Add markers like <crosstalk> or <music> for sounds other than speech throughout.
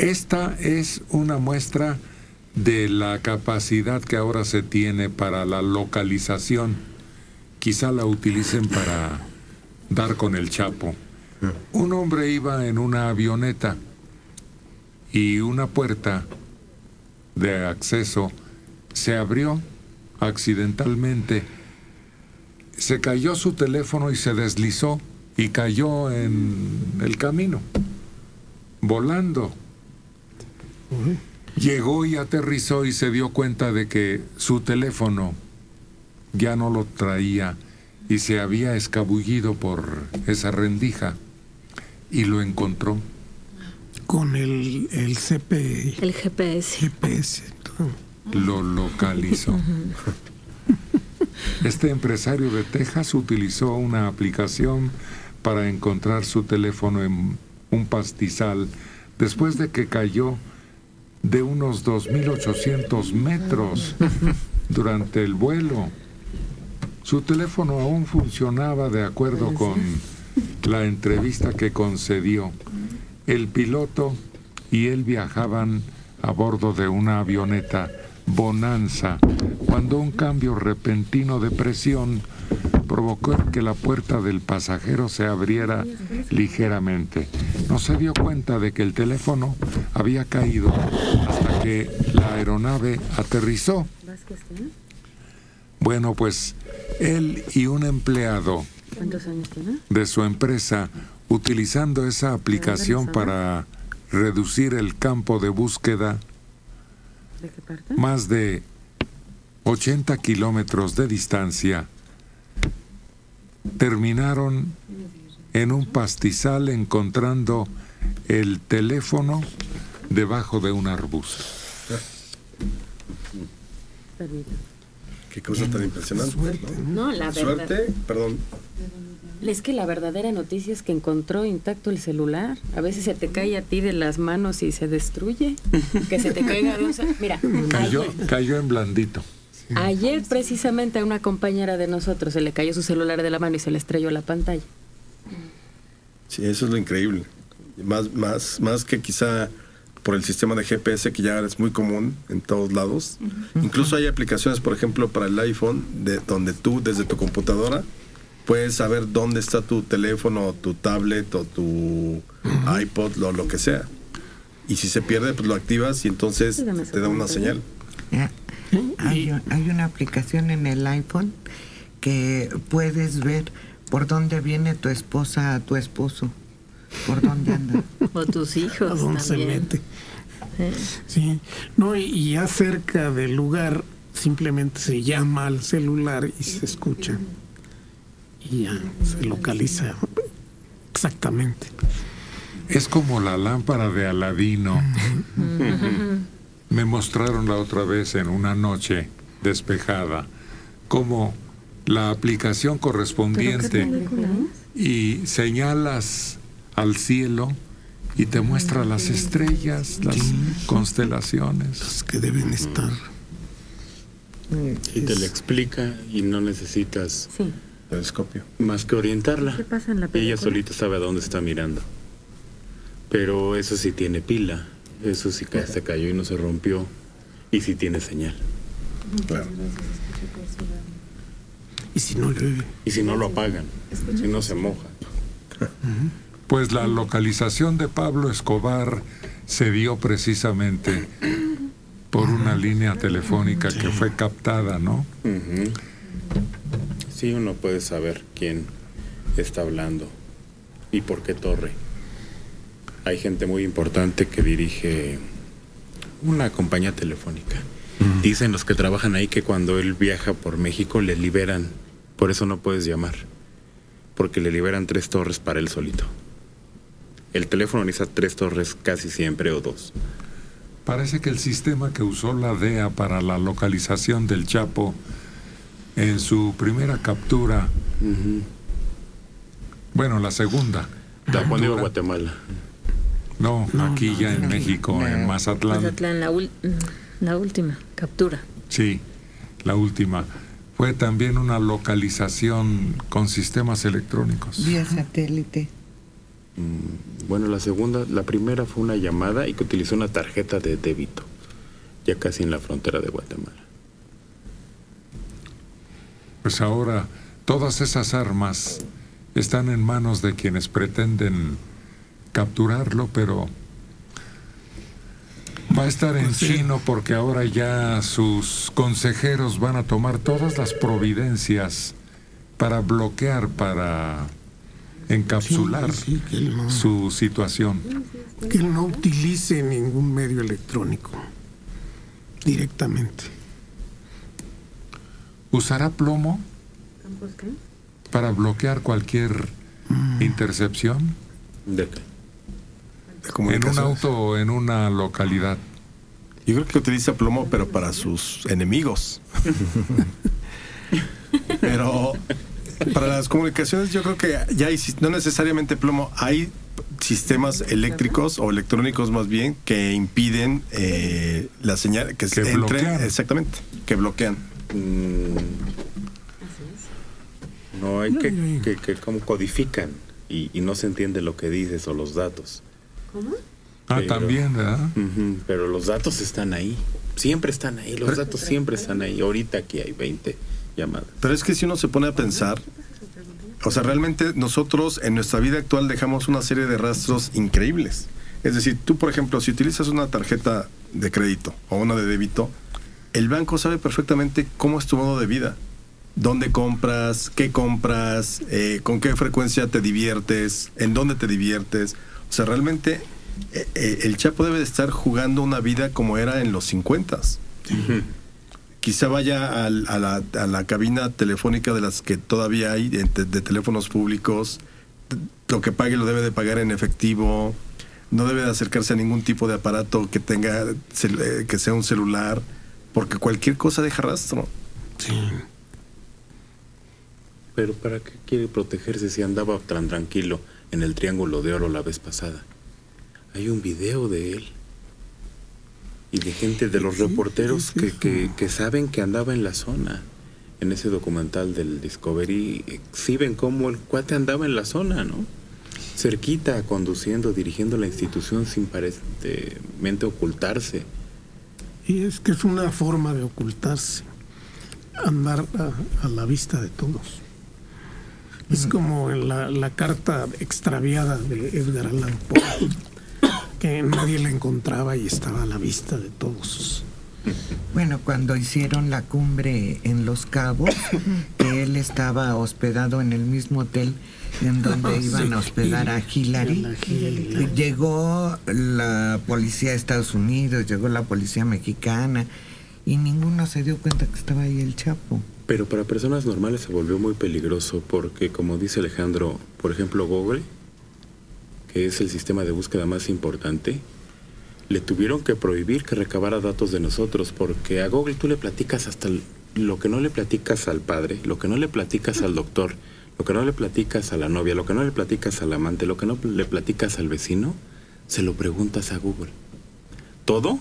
esta es una muestra de la capacidad que ahora se tiene para la localización. Quizá la utilicen para dar con el Chapo. Un hombre iba en una avioneta y una puerta de acceso se abrió accidentalmente. Se cayó su teléfono y se deslizó y cayó en el camino, volando. Llegó y aterrizó y se dio cuenta de que su teléfono ya no lo traía y se había escabullido por esa rendija y lo encontró. Con el, el CP. El GPS. GPS. Lo localizó. Este empresario de Texas utilizó una aplicación para encontrar su teléfono en un pastizal después de que cayó de unos 2.800 metros durante el vuelo. Su teléfono aún funcionaba de acuerdo con la entrevista que concedió. El piloto y él viajaban a bordo de una avioneta Bonanza cuando un cambio repentino de presión provocó que la puerta del pasajero se abriera ligeramente. No se dio cuenta de que el teléfono había caído hasta que la aeronave aterrizó. Bueno, pues él y un empleado de su empresa, utilizando esa aplicación para reducir el campo de búsqueda, más de 80 kilómetros de distancia, terminaron en un pastizal encontrando el teléfono debajo de un arbusto. Qué cosa tan impresionante. No, la verdad. Suerte, perdón. Es que la verdadera noticia es que encontró intacto el celular. A veces se te cae a ti de las manos y se destruye. Que se te caiga de un... Mira, Cayó, cayó en blandito. Ayer precisamente a una compañera de nosotros se le cayó su celular de la mano y se le estrelló la pantalla. Sí, eso es lo increíble. Más, más, más que quizá por el sistema de GPS que ya es muy común en todos lados. Incluso hay aplicaciones, por ejemplo, para el iPhone, de, donde tú desde tu computadora puedes saber dónde está tu teléfono, tu tablet o tu iPod, lo, lo que sea. Y si se pierde, pues lo activas y entonces te da una eso, señal. Hay, un- hay una aplicación en el iPhone que puedes ver por dónde viene tu esposa a tu esposo, por dónde anda. <laughs> O tus hijos ¿A dónde se mete? Eh, Sí. No, y, y ya cerca del lugar simplemente se llama al celular y se escucha. Y ya se localiza exactamente. Es como la lámpara de Aladino. Me mostraron la otra vez en una noche despejada como la aplicación correspondiente y señalas al cielo y te muestra las estrellas, las constelaciones. Los que deben estar. Y te lo explica y no necesitas Sí. Telescopio. más que orientarla. ¿Qué pasa en la Ella solita sabe a dónde está mirando. Pero eso sí tiene pila. Eso sí se cayó y no se rompió. Y sí tiene señal. Claro. Y si no llueve. Y si no lo apagan, si no se moja. Pues la localización de Pablo Escobar se dio precisamente por una línea telefónica que fue captada, ¿no? Sí, uno puede saber quién está hablando y por qué torre. Hay gente muy importante que dirige una compañía telefónica. Dicen los que trabajan ahí que cuando él viaja por México le liberan, por eso no puedes llamar, porque le liberan tres torres para él solito. El teléfono necesita tres torres casi siempre o dos. Parece que el sistema que usó la DEA para la localización del Chapo en su primera captura, bueno, la segunda, iba a Guatemala. No, aquí ya en no, México, en. Mazatlán, Mazatlán, la, la última captura. sí, la última, fue también una localización con sistemas electrónicos. Vía satélite. Bueno, la segunda, la primera fue una llamada y que utilizó una tarjeta de débito, ya casi en la frontera de Guatemala. Pues ahora todas esas armas están en manos de quienes pretenden capturarlo, pero va a estar en Pues sí. chino porque ahora ya sus consejeros van a tomar todas las providencias para bloquear, para encapsular Sí, sí, que él no- su situación. que no utilice ningún medio electrónico directamente. ¿Usará plomo para bloquear cualquier intercepción ¿De qué? De en un auto o en una localidad? Yo creo que utiliza plomo, pero para sus enemigos. <laughs> pero para las comunicaciones yo creo que ya hay, no necesariamente plomo, hay sistemas eléctricos o electrónicos más bien que impiden eh, la señal que, Que entre bloquean. exactamente que bloquean Mm, No, hay que, que, que como codifican y, y no se entiende lo que dices o los datos. ¿Cómo? Ah, Pero- también, ¿verdad? Pero los datos están ahí. Siempre están ahí. Los datos siempre están ahí. Ahorita aquí hay 20 llamadas. pero es que si uno se pone a pensar o sea realmente nosotros en nuestra vida actual dejamos una serie de rastros increíbles es decir tú por ejemplo si utilizas una tarjeta de crédito o una de débito el banco sabe perfectamente cómo es tu modo de vida dónde compras, qué compras, eh, con qué frecuencia te diviertes, en dónde te diviertes. O sea, realmente eh, eh, el Chapo debe de estar jugando una vida como era en los 50. Quizá vaya al- a, la, a la cabina telefónica de las que todavía hay, de, de- teléfonos públicos. Lo que pague lo debe de pagar en efectivo. No debe de acercarse a ningún tipo de aparato que tenga eh, que sea un celular, porque cualquier cosa deja rastro. Sí. Pero ¿para qué quiere protegerse si andaba tan tranquilo en el Triángulo de Oro la vez pasada? Hay un video de él. Y de gente, de los reporteros que, que, que saben que andaba en la zona. En ese documental del Discovery, exhiben cómo el cuate andaba en la zona, ¿no? Cerquita, conduciendo, dirigiendo la institución sin aparentemente ocultarse. Y es que es una forma de ocultarse, andar a, a la vista de todos. Es como la, la carta extraviada de Edgar Allan Poe, que nadie la encontraba y estaba a la vista de todos. Bueno, cuando hicieron la cumbre en Los Cabos, que él estaba hospedado en el mismo hotel en donde <laughs> iban a hospedar a Hillary, Hillary. llegó la policía de Estados Unidos, llegó la policía mexicana y ninguno se dio cuenta que estaba ahí el Chapo. Pero para personas normales se volvió muy peligroso porque, como dice Alejandro, por ejemplo, Google, que es el sistema de búsqueda más importante, le tuvieron que prohibir que recabara datos de nosotros porque a Google tú le platicas hasta lo que no le platicas al padre, lo que no le platicas al doctor, lo que no le platicas a la novia, lo que no le platicas al amante, lo que no le platicas al vecino, se lo preguntas a Google. Todo,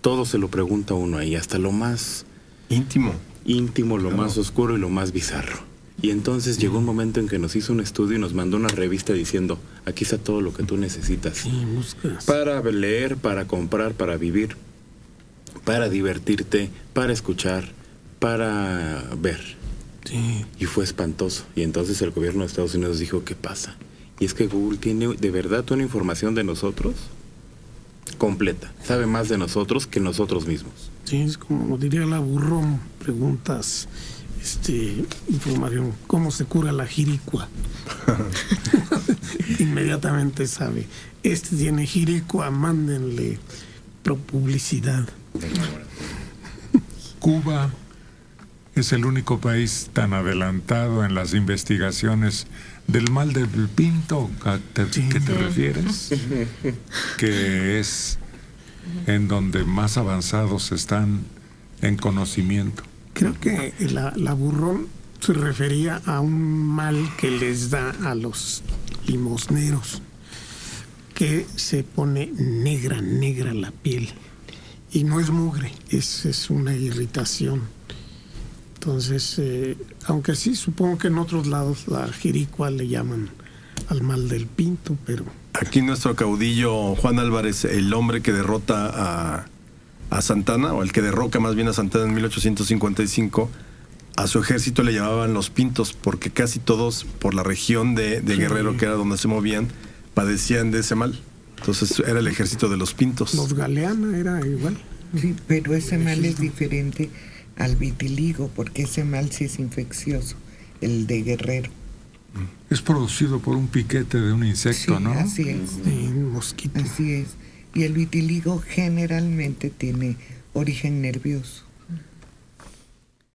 todo se lo pregunta uno ahí, hasta lo más Íntimo. Íntimo, lo más oscuro y lo más bizarro. Y entonces llegó un momento en que nos hizo un estudio y nos mandó una revista diciendo, aquí está todo lo que tú necesitas. Buscas. Para leer, para comprar, para vivir, para divertirte, para escuchar, para ver. Sí. Y fue espantoso. Y entonces el gobierno de Estados Unidos dijo, ¿qué pasa? Y es que Google tiene de verdad una información de nosotros completa. Sabe más de nosotros que nosotros mismos. Sí, es como diría la burrón, preguntas, este, información, ¿cómo se cura la jiricua? <laughs> <laughs> Inmediatamente sabe, este tiene jiricua, mándenle pro publicidad. Cuba es el único país tan adelantado en las investigaciones del mal del pinto a te- que te refieres, que es en donde más avanzados están en conocimiento. Creo que la, la burrón se refería a un mal que les da a los limosneros, que se pone negra, negra la piel. Y no es mugre, es, es una irritación. Entonces, eh, aunque sí, supongo que en otros lados la jiricua le llaman al mal del pinto, pero Aquí nuestro caudillo Juan Álvarez, el hombre que derrota a, a Santana, o el que derroca más bien a Santana en 1855, a su ejército le llamaban los pintos, porque casi todos por la región de, de Sí. Guerrero, que era donde se movían, padecían de ese mal. Entonces era el ejército de los pintos. los Galeana era igual. Sí, pero ese mal es diferente al vitiligo, porque ese mal sí es infeccioso, el de guerrero. Es producido por un piquete de un insecto, Sí, ¿no? así es. Sí, un mosquito. Así es. Y el vitiligo generalmente tiene origen nervioso.